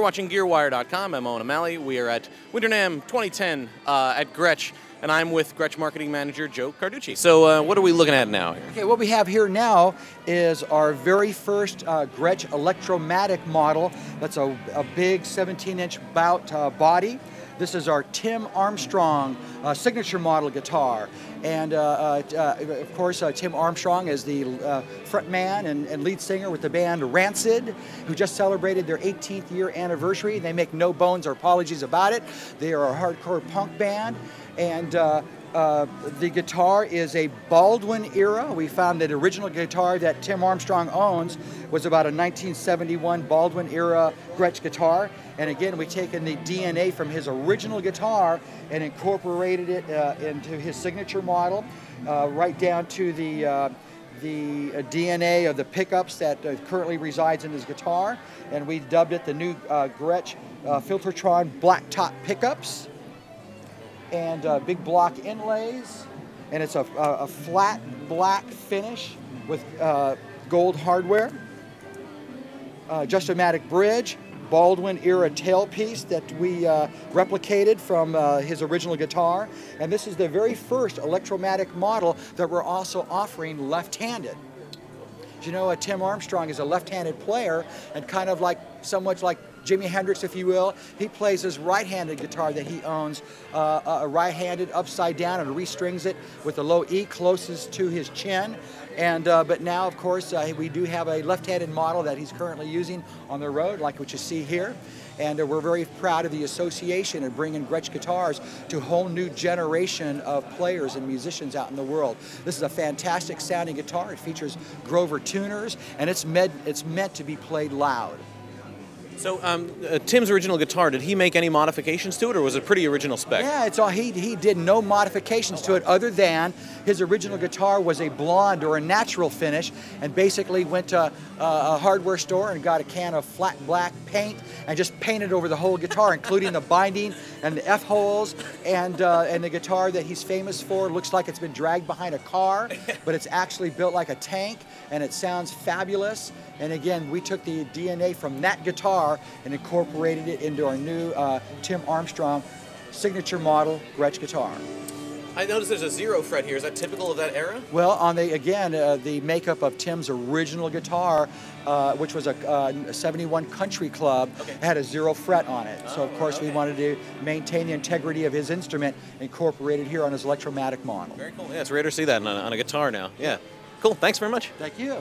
watching GearWire.com. I'm Owen O'Malley. We are at WinterNAMM 2010 uh, at Gretsch, and I'm with Gretsch marketing manager Joe Carducci. So, uh, what are we looking at now? Okay, what we have here now is our very first uh, Gretsch Electromatic model. That's a, a big 17-inch bout uh, body. This is our Tim Armstrong uh, signature model guitar. And uh, uh, uh of course, uh, Tim Armstrong is the frontman and, and, lead singer with the band Rancid, who just celebrated their 18th year anniversary. They make no bones or apologies about it. They are a hardcore punk band. And uh, the guitar is a Baldwin era. We found that original guitar that Tim Armstrong owns was about a 1971 Baldwin era Gretsch guitar. And again, we've taken the DNA from his original guitar and incorporated it uh, into his signature model, uh, right down to the uh, the uh, DNA of the pickups that currently resides in his guitar. And we dubbed it the new Gretsch Filtertron Black Top pickups and uh, big block inlays, and it's a, a, flat black finish with uh, gold hardware. Uh, Just-O-Matic bridge, Baldwin era tailpiece that we uh, replicated from uh, his original guitar. And this is the very first Electromatic model that we're also offering left-handed. You know, Tim Armstrong is a left-handed player and kind of like, somewhat like Jimi Hendrix, if you will. He plays his right-handed guitar that he owns, uh, uh, right-handed, upside down, and restrings it with the low E closest to his chin. And uh, but now, of course, uh, we do have a left-handed model that he's currently using on the road, like what you see here. And uh, we're very proud of the association and bringing Gretsch guitars to a whole new generation of players and musicians out in the world. This is a fantastic sounding guitar. It features Grover tuners, and it's, med- it's meant to be played loud. So um, uh, Tim's original guitar, did he make any modifications to it, or was it pretty original spec? Yeah, it's all he he did no modifications to it other than his original guitar was a blonde or a natural finish, and basically went to a hardware store and got a can of flat black paint and just painted over the whole guitar, including the binding and the F holes, and uh, and the guitar that he's famous for looks like it's been dragged behind a car, but it's actually built like a tank, and it sounds fabulous. And again, we took the DNA from that guitar and incorporated it into our new uh, Tim Armstrong signature model Gretsch guitar. I noticed there's a zero fret here. Is that typical of that era? Well, on the again uh, the makeup of Tim's original guitar, uh, which was a, uh, 71 Country Club, okay. had a zero fret on it. Oh, so of course okay. we wanted to maintain the integrity of his instrument, incorporated here on his Electromatic model. Very cool. Yeah, it's rare to see that on a, on a guitar now. Yeah. Cool. Thanks very much. Thank you.